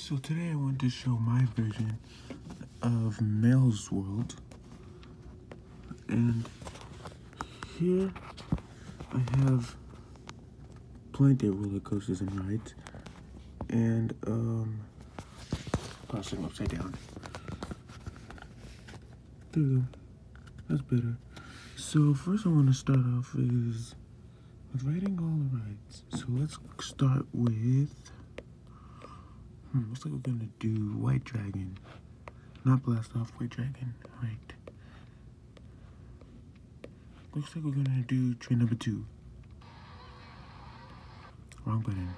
So today I want to show my version of Mel's World. And here I have plenty of roller coasters and rides. And um tossing upside down. There we go. That's better. So first I want to start off is with writing all the rides. So let's start with Hmm, looks like we're gonna do White Dragon. Not Blast Off, White Dragon. Right. Looks like we're gonna do train number two. Wrong button.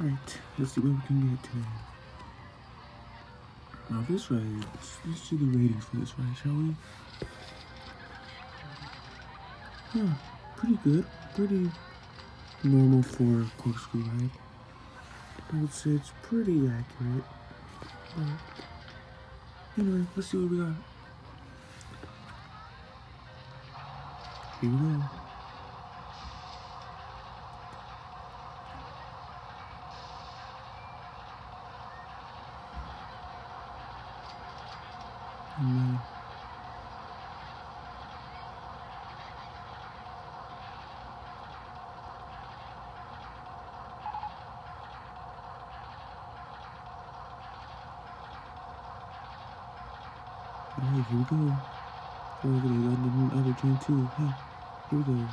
Alright, let's see what we can get today. Now this ride, let's, do the ratings for this ride, shall we? Yeah, pretty good. Pretty normal for corkscrew ride. I would say it's pretty accurate. But anyway, let's see what we got. Here we go. And, uh, Alright, here we go. It, got the other train too. Hey, here we go.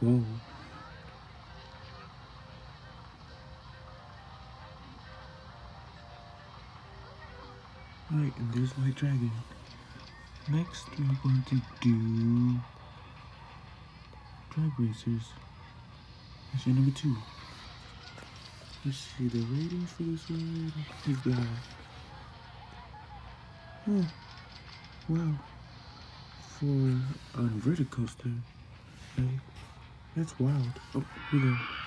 Whoa. Alright, and there's my Dragon. Next, we're going to do Drag Racers. Mission number two. Let's see the ratings for this ride. We've got. Oh, wow. For a inverted coaster, That's wild. Oh, here we go.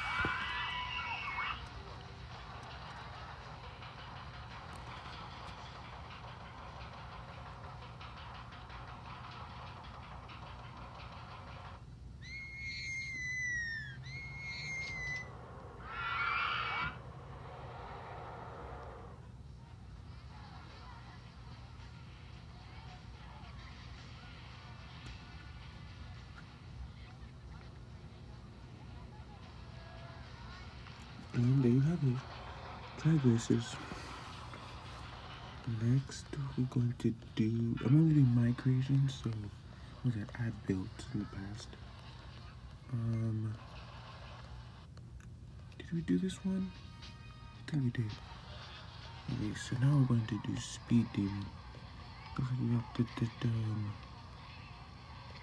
And there you have it. Drag racers. Next, we're going to do. I'm only doing my creations, so what that I've built in the past. Um, did we do this one? I think we did. Okay, so now we're going to do Speed Demon. Looks like we got the, um,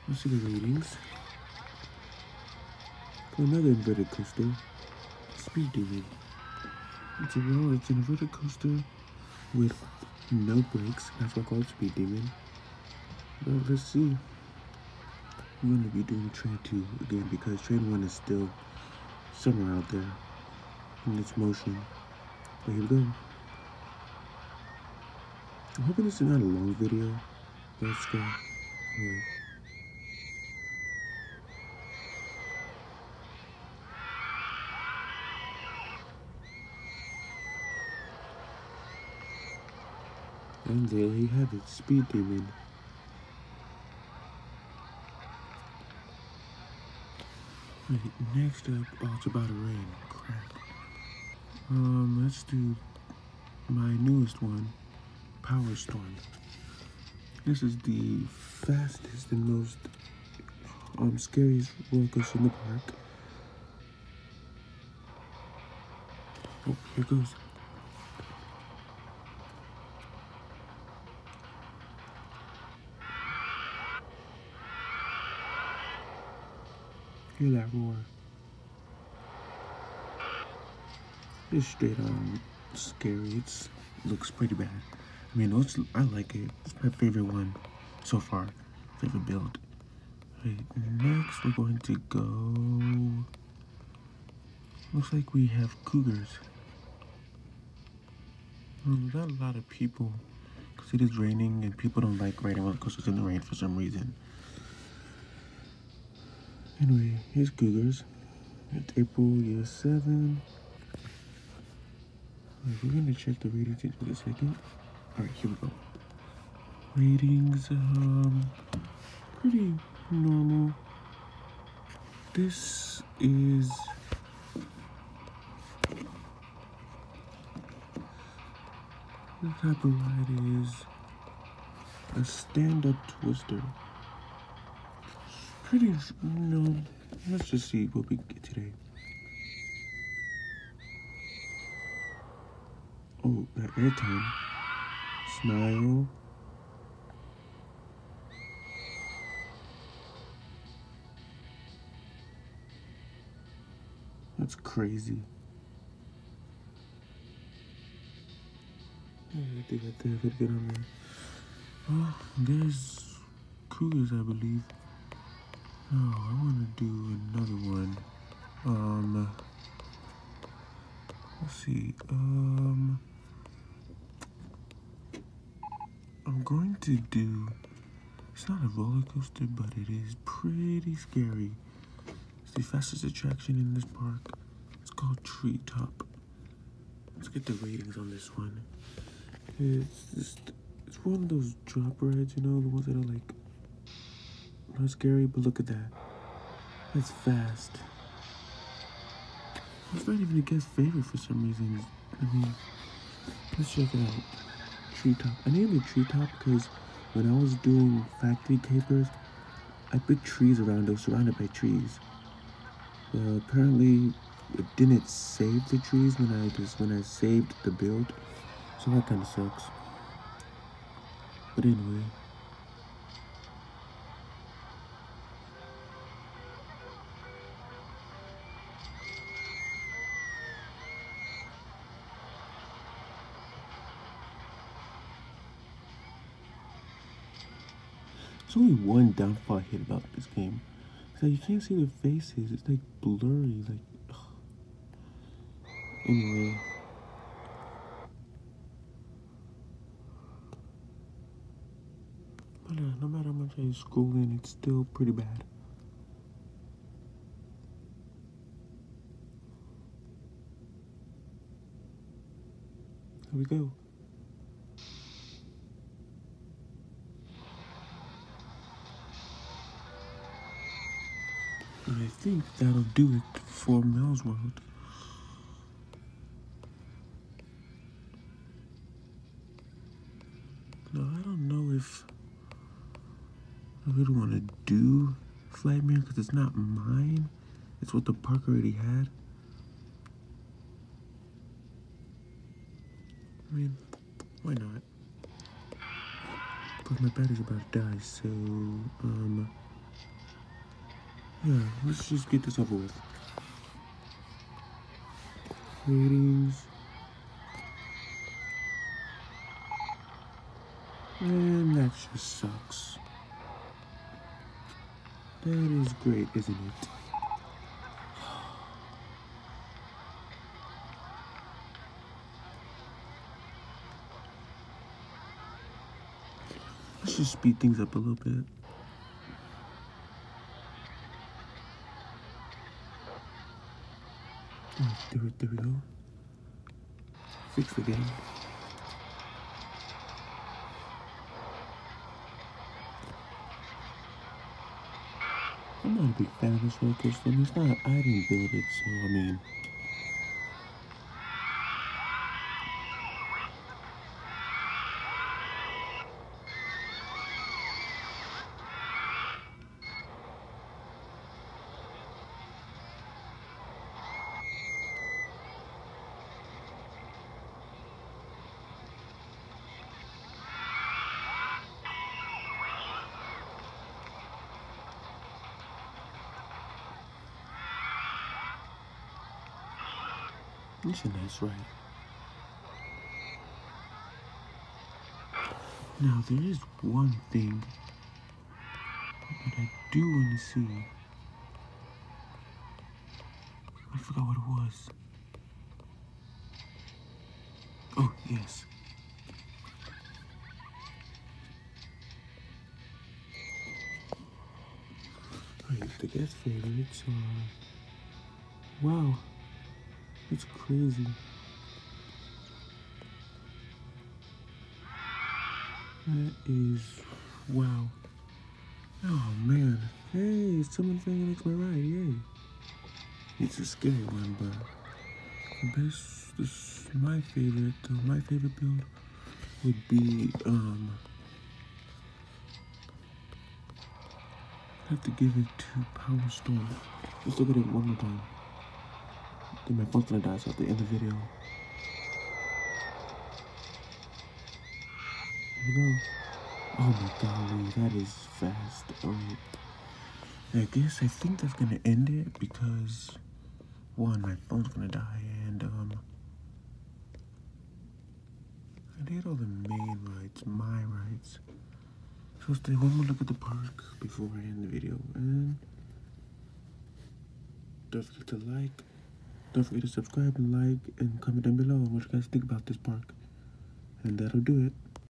let's see the ratings. Another inverted crystal. Speed Demon. It's a roller, it's an inverted coaster with no brakes. That's why I call it Speed Demon. Well, let's see. We're to be doing Train 2 again because Train 1 is still somewhere out there in its motion. But here we go. I'm hoping this is not a long video. Let's go. And there you have it, Speed Demon. Right, next up, oh, it's about to rain. Crap. Um, let's do my newest one, Power Storm. This is the fastest and most um scariest roller coaster in the park. Oh, here goes. Hear that roar. It's straight on scary. It looks pretty bad. I mean, it's, I like it. It's my favorite one so far. Favorite build. Right, next we're going to go... Looks like we have cougars. Hmm, not a lot of people because it is raining and people don't like riding roller coasters in the rain for some reason. Anyway, here's cougars. It's April year 7. Right, we're gonna check the ratings in a second. Alright, here we go. Ratings, um, pretty normal. This is the type of ride is a stand-up twister. Pretty, know, let's just see what we get today. Oh, that airtime. Smile. That's crazy. Yeah, I think I get on there. Oh, there's cougars, I believe. Oh, I want to do another one. Um, let's see. Um, I'm going to do. It's not a roller coaster, but it is pretty scary. It's the fastest attraction in this park. It's called Treetop. Let's get the ratings on this one. It's just, it's one of those drop rides, you know, the ones that are like scary, but look at that. That's fast. It's not even a guest favorite for some reason. I mean, let's check it out. Treetop. I named it Treetop because when I was doing factory capers, I put trees around. I was surrounded by trees. But apparently, it didn't save the trees when I just when I saved the build. So that kind of sucks. But anyway. There's only one downfall I hate about this game. It's that you can't see their faces. It's like blurry. Like, ugh. anyway. But uh, no matter how much I scroll in, it's still pretty bad. Here we go. And I think that'll do it for Mel's World. No, I don't know if I really want to do Flightmare because it's not mine. It's what the park already had. I mean, why not? But my battery's about to die, so, um... Let's just get this over with. Ratings. And that just sucks. That is great, isn't it? Let's just speed things up a little bit. Oh, there, we go. Fix the game. I'm not a big fan of this roller coaster. I mean, it's not, I didn't build it, so I mean. Nice ride. Now there is one thing that I do want to see. I forgot what it was. Oh, yes. Alright, the guest favorites are... Wow. It's crazy. That is... Wow. Oh, man. Hey, someone saying it's my ride. Yay. It's a scary one, but this, my favorite, uh, my favorite build would be, um, I have to give it to Power Storm. Let's look at it one more time. My phone's gonna die, so at the end of the video. Here we go. Oh my golly, that is fast. Alright. I guess I think that's gonna end it because one, my phone's gonna die, and um, I did all the main rights, my rights. So take one more look at the park before I end the video, and don't forget to like, don't forget to subscribe and like, and comment down below on what you guys think about this park, and that'll do it.